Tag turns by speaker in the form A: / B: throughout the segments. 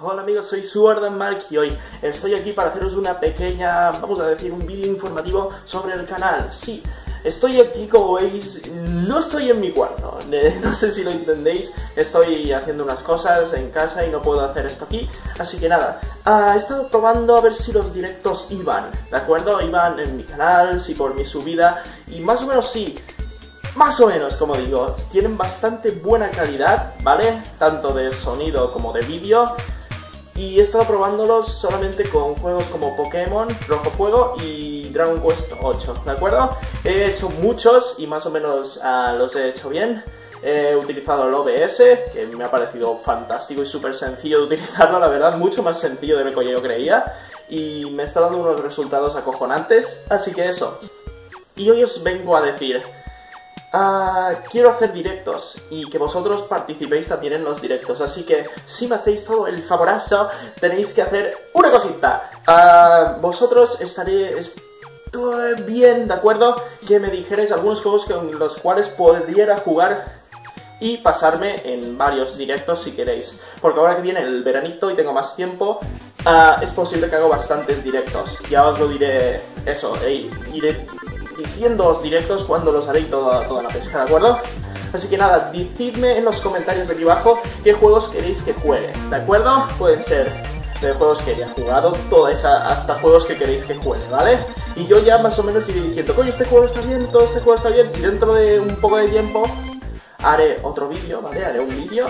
A: Hola amigos, soy Suardan Mark y hoy estoy aquí para haceros una pequeña, vamos a decir, un vídeo informativo sobre el canal. Sí, estoy aquí, como veis, no estoy en mi cuarto, no sé si lo entendéis, estoy haciendo unas cosas en casa y no puedo hacer esto aquí, así que nada, ah, he estado probando a ver si los directos iban, ¿de acuerdo? Iban en mi canal, si por mi subida, y más o menos sí, más o menos, como digo, tienen bastante buena calidad, ¿vale? Tanto de sonido como de vídeo y he estado probándolos solamente con juegos como Pokémon, Rojo Fuego y Dragon Quest 8, ¿de acuerdo? He hecho muchos y más o menos uh, los he hecho bien. He utilizado el OBS, que me ha parecido fantástico y súper sencillo de utilizarlo, la verdad, mucho más sencillo de lo que yo creía. Y me está dando unos resultados acojonantes, así que eso. Y hoy os vengo a decir, Uh, quiero hacer directos y que vosotros participéis también en los directos. Así que si me hacéis todo el favorazo, tenéis que hacer una cosita. Uh, vosotros estaréis bien, ¿de acuerdo? Que me dijerais algunos juegos con los cuales pudiera jugar y pasarme en varios directos si queréis. Porque ahora que viene el veranito y tengo más tiempo, uh, es posible que haga bastantes directos. Ya os lo diré eso, iré diciendo los directos cuando los haré toda, toda la pesca, ¿de acuerdo? Así que nada, decidme en los comentarios de aquí abajo qué juegos queréis que juegue, ¿de acuerdo? Pueden ser de juegos que haya jugado, toda esa, hasta juegos que queréis que juegue, ¿vale? Y yo ya más o menos iré diciendo, coño, este juego está bien, todo este juego está bien, y dentro de un poco de tiempo haré otro vídeo, ¿vale? Haré un vídeo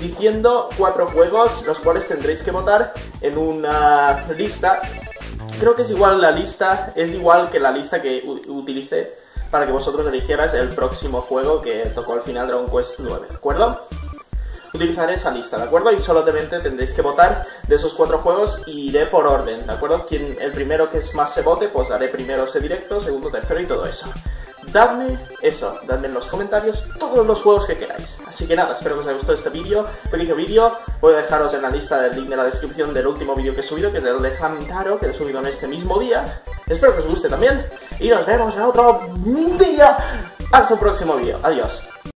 A: diciendo cuatro juegos los cuales tendréis que votar en una lista creo que es igual la lista, es igual que la lista que utilicé para que vosotros eligierais el próximo juego que tocó al final Dragon Quest 9, ¿de acuerdo? Utilizaré esa lista, ¿de acuerdo? Y solamente tendréis que votar de esos cuatro juegos y iré por orden, ¿de acuerdo? Quien, el primero que es más se vote, pues daré primero ese directo, segundo, tercero y todo eso dadme eso, dadme en los comentarios todos los juegos que queráis. Así que nada, espero que os haya gustado este vídeo, pequeño vídeo. Voy a dejaros en la lista del link de la descripción del último vídeo que he subido, que es el de Hamtaro, que he subido en este mismo día. Espero que os guste también. Y nos vemos en otro día. Hasta el próximo vídeo. Adiós.